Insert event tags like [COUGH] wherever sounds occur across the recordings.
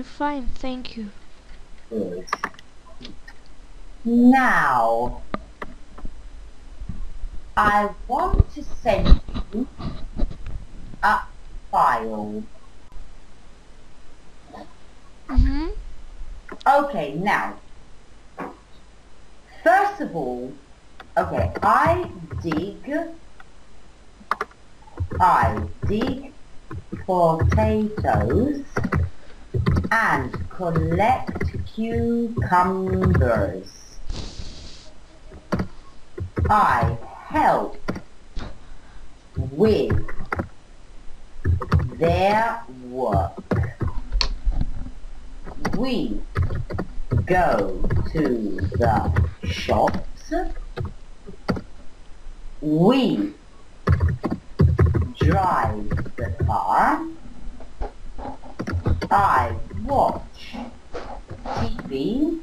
I'm fine, thank you. Good. Now, I want to send you a file. Mm-hmm. Okay, now, first of all, okay, I dig, I dig potatoes and collect cucumbers. I help with their work. We go to the shops. We drive the car. I watch TV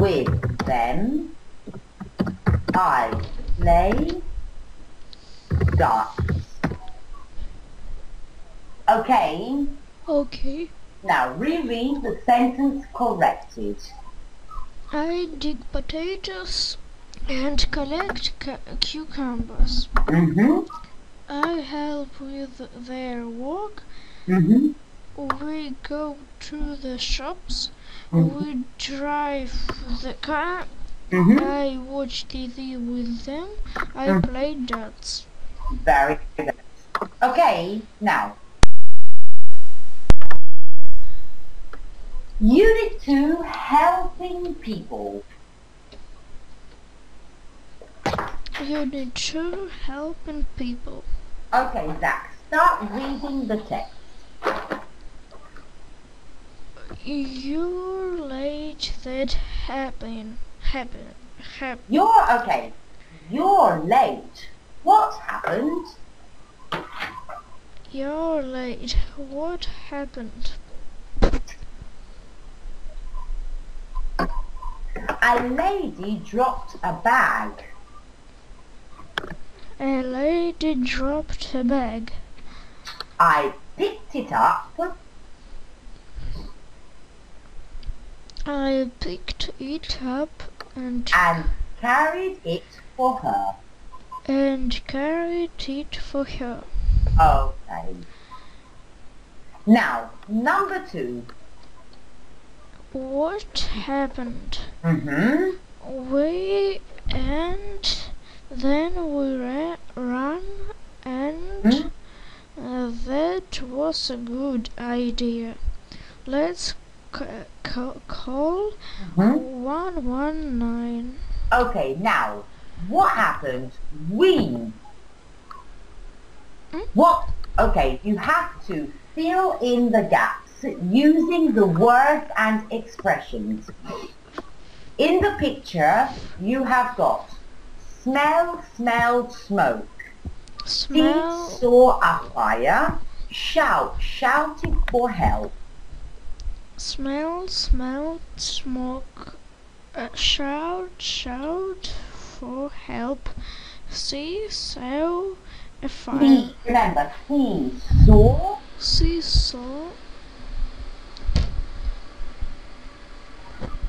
with them. I play darts. Okay, Okay. now reread the sentence corrected. I dig potatoes and collect cu- cucumbers. Mm-hmm. I help with their work. Mm-hmm. We go to the shops. Mhm. We drive the car. Mm-hmm. I watch TV with them. I Mm. play darts. Very good. Okay, now. Unit 2, helping people. Unit 2 Helping People. Okay, Zach, start reading the text. You're late. That happen. Happen. Happen. You're, okay, you're late. What happened? You're late. What happened? A lady dropped a bag. A lady dropped a bag. I picked it up I picked it up and and carried it for her. and carried it for her. Okay. Now, number two. What happened? Mm-hmm. We and then we ra- ran and Hmm? uh, that was a good idea. Let's c- c- call Mm-hmm. 119. Okay, now, what happened? We. Hmm? What? Okay, you have to fill in the gaps using the words and expressions. In the picture, you have got smell, smelled smoke. See, saw a fire. Shout, shouted for help. Smell, smelled smoke. Uh, shout, shout for help. See, saw a fire. He, remember, he saw See, saw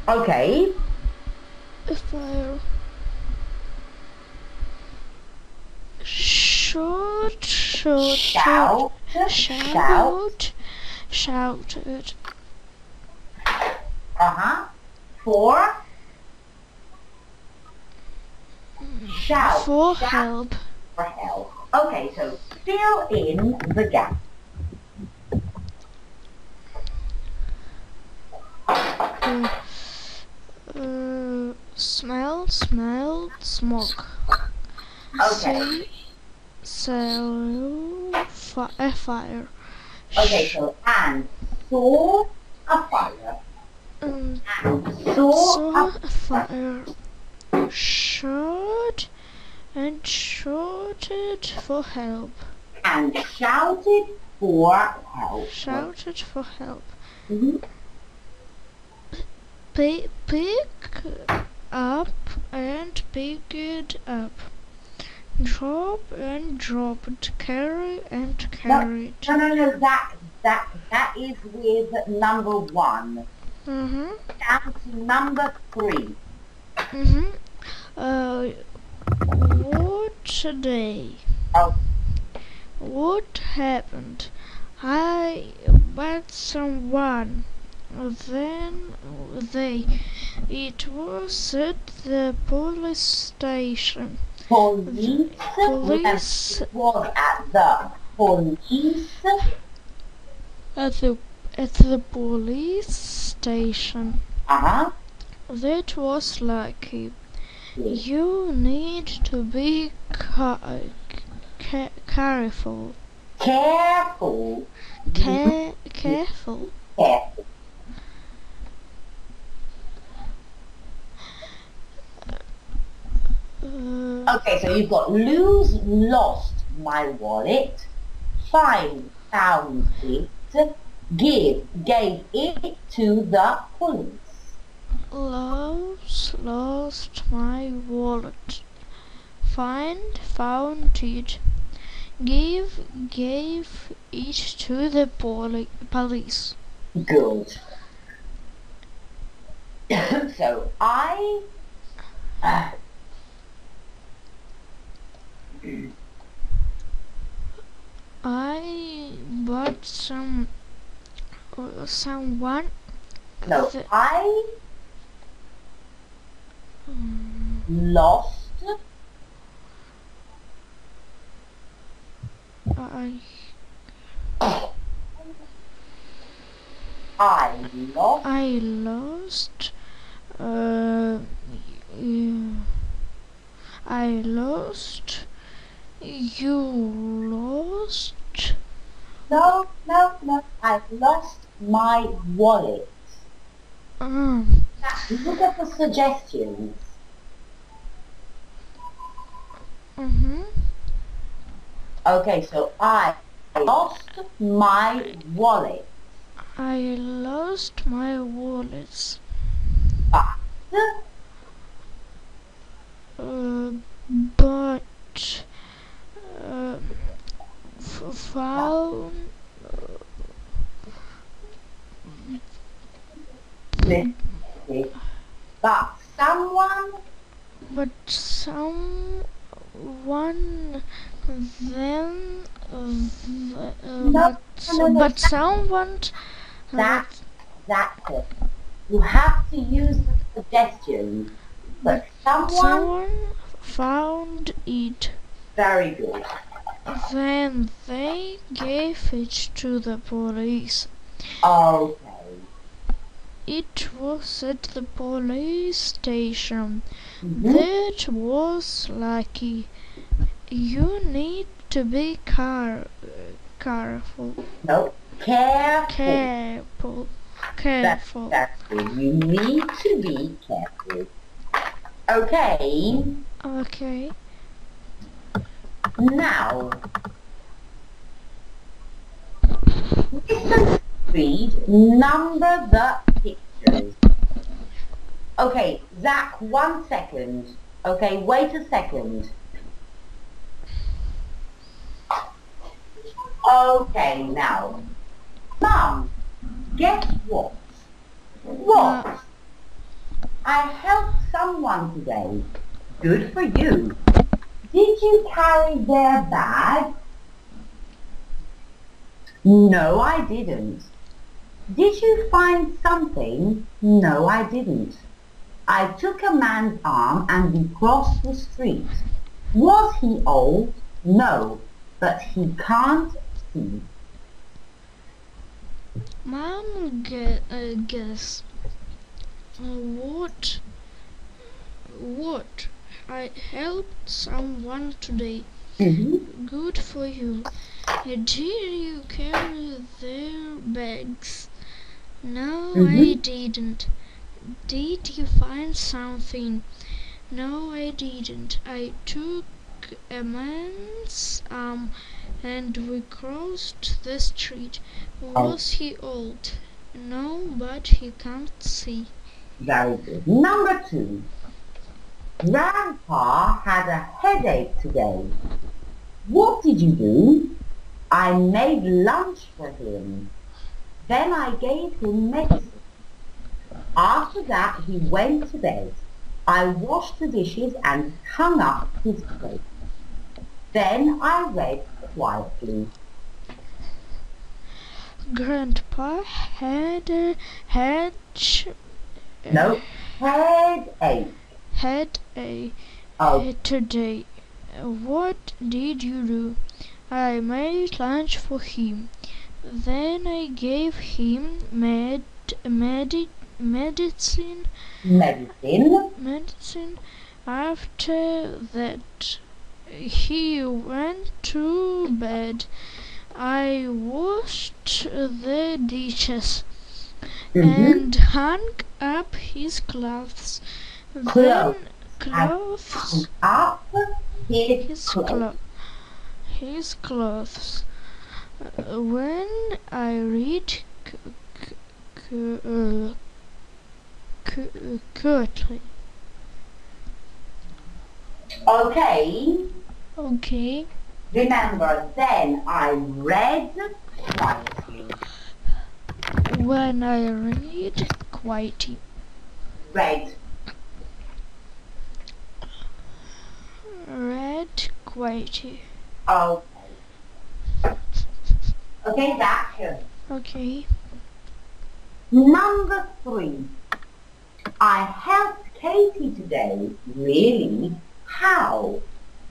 Okay. a fire. Shout, shout, Shout. Shout. shout, shouted. Uh-huh. For. Shout. For shout help. For help. Okay, so fill in the gap. Uh, uh, smell, smelled smoke. Okay. See, saw fi- a fire. Okay, so and saw a fire. Um, And saw saw a a fire. Shot and shouted for help. and shouted for help. Shouted for help. Mhm. Pi- pick up and pick it up. Drop and dropped. Carry and carried. No, no, no, Zach. that that is with number one. Mm-hmm. Down to number three. Mm-hmm. Uh, what today? Oh. What happened? I met someone. Then they. It was at the police station. Police. Police. Was at the police. At the at the police station. Uh-huh. That was lucky. You need to be ca- ca- careful. Careful. Ca- careful. Careful. Uh, Okay, so you've got lose, lost my wallet, find, found it, give, gave it to the police. lost, lost my wallet. Find, found it. Give, gave it to the poli- police. Good. [COUGHS] so I uh, I bought some uh, someone. no The- I Mm, lost I I lost I lost. Uh, yeah. I lost. You lost. no no no I lost my wallet. Now, look at the suggestions. Mhm. Okay, so I lost my wallet. I lost my wallets. But Uh, but uh, f- but someone But someone then uh, uh, No, but, no, no, but someone that that's it. You have to use the suggestions. But someone someone found it. very good. Then they gave it to the police. Okay. It was at the police station. Mhm. That was lucky. You need to be car careful. No. Careful. Careful. Careful. that's. You need to be careful. Okay. Okay. Now, listen, read, number the Okay, Zach, one second. Okay, wait a second. Okay, now, Mum, guess what? What? I helped someone today. Good for you. Did you carry their bag? No, I didn't. Did you find something? No, I didn't. I took a man's arm and we crossed the street. Was he old? No, but he can't see. Mom, gu- uh, guess. Uh, what? What? I helped someone today. Mm-hmm. Good for you. Did you carry their bags? No, I Mhm. didn't. Did you find something? No, I didn't. I took a man's arm and we crossed the street. Was he old? No, but he can't see. Very good. Number two. Grandpa had a headache today. What did you do? I made lunch for him. Then I gave him medicine. After that, he went to bed. I washed the dishes and hung up his plate. Then I read quietly. Grandpa had a head No, headache. had a Oh, uh, today. What did you do? I made lunch for him. Then I gave him med medi medicine medicine. medicine. After that, he went to bed. I washed the dishes Mhm. and hung up his clothes. Then Clothes. clothes, Up his his clothes. clo- his clothes. Uh, When I read curtly. Okay. Okay. Remember, then I read quietly. When I read quietly. Read. Read quietly. Okay. Okay, back. Okay. Number three. I helped Katie today. Really? How?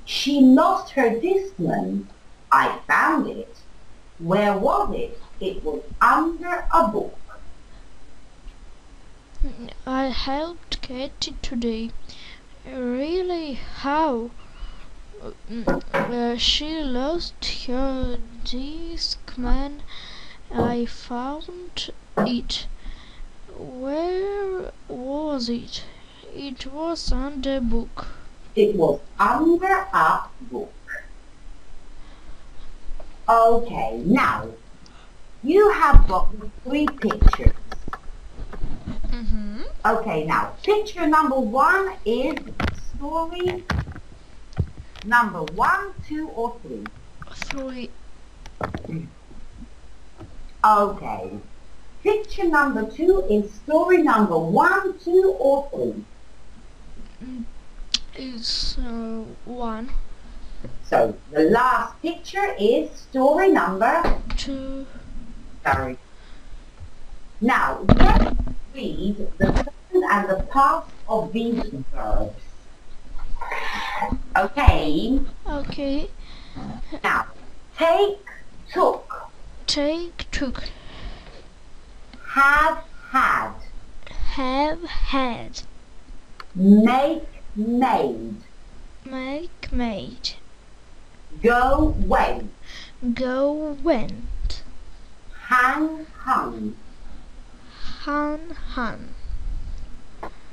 She lost her discman. I found it. Where was it? It was under a book. I helped Katie today. Really? How? Uh, she lost her Discman. I found it. Where was it? It was under book. It was under a book. Okay, now you have got three pictures. Mm-hmm. Okay, now picture number one is story number one, two, or three. Three. Okay. Picture number two is story number one, two, or three. Is uh, one, So the last picture is story number two, Sorry. Now, let's read the present and the past of these verbs. Okay, okay. now, take, took, Take, took, have, had, have, had, make, made, make, made, go, went, go, went, hang, hung, hun, hun,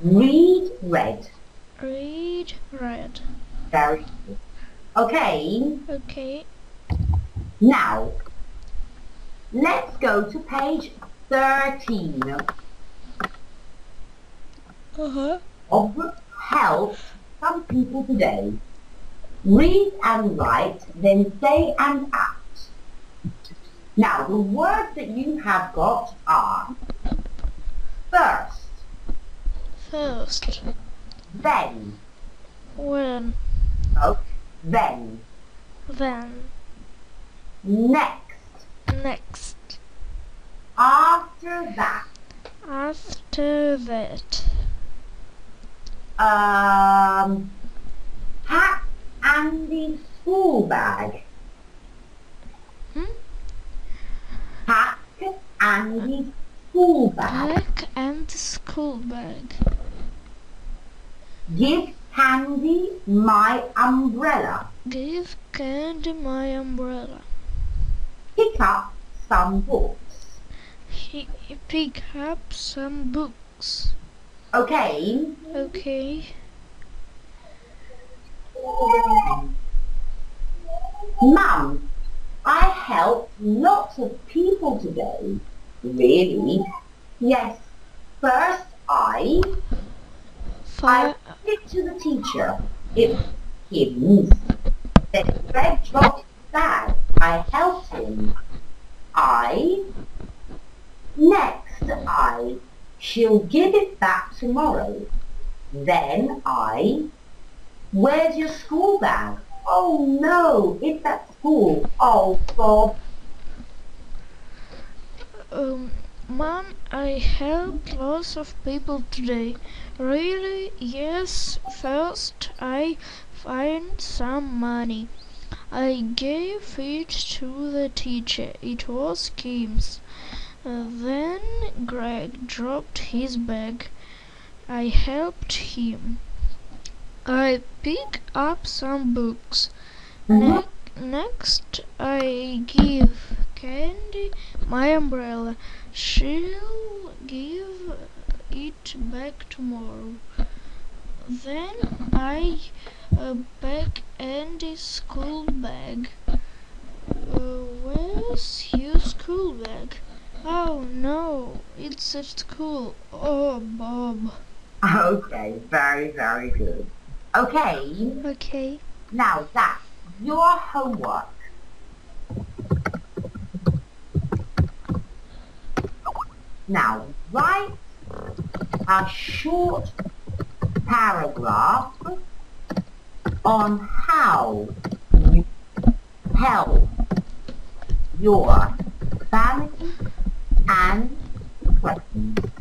read, read. read, read. Very good. Okay, Okay, now, let's go to page 13. uh-huh. of help some people today. Read and write, then say and act. Now, the words that you have got are first, First, then, when, Oh, then, then, next, next, after that, after that, um, pack Andy's school bag. Hmm? Pack Andy's school bag. pack and school bag, Give Candy my umbrella. give Candy my umbrella, Pick up some books. he pick up some books, Okay. okay, Mum, I helped lots of people today. Really? Yes. First I, I fire, it to the teacher. It was hymns. Then Fred dropped his bag. I helped him. I Next I, she'll give it back tomorrow. Then I, where's your school bag? Oh no, it's at school. Oh Bob, Um, Mom, I helped lots of people today. Really? Yes. First, I find some money. I gave it to the teacher. It was Kim's. Then Greg dropped his bag. I helped him. I pick up some books. Ne- next, I give Candy my umbrella. She'll give it back tomorrow. Then I uh, pack Andy's school bag. Uh, where's your school bag? Oh no, it's at school. Oh, Bob. Okay, very, very good. Okay, Okay. now that's your homework. Now write a short paragraph on how you help your family and friends.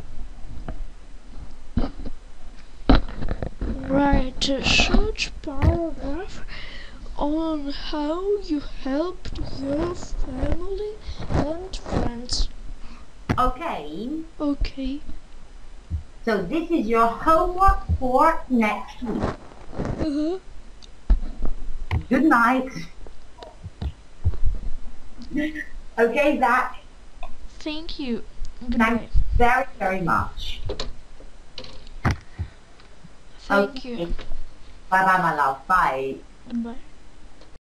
Write a short paragraph on how you helped your family and friends. Okay, Okay. so this is your homework for next week. Uh-huh. Good night. Okay, Zach. Thank you. Thank Goodbye. you very, very much. Thank you. Bye bye, my love. Bye. Goodbye.